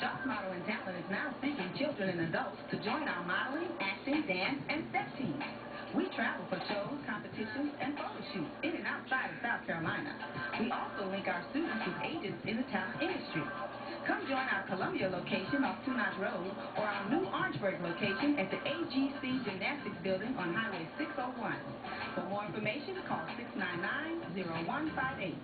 Shaw's Model and Talent is now seeking children and adults to join our modeling, acting, dance, and step teams. We travel for shows, competitions, and photo shoots in and outside of South Carolina. We also link our students with agents in the talent industry. Come join our Columbia location off Two Road or our new Orangeburg location at the AGC Gymnastics Building on Highway 601. For more information, call 699-0158.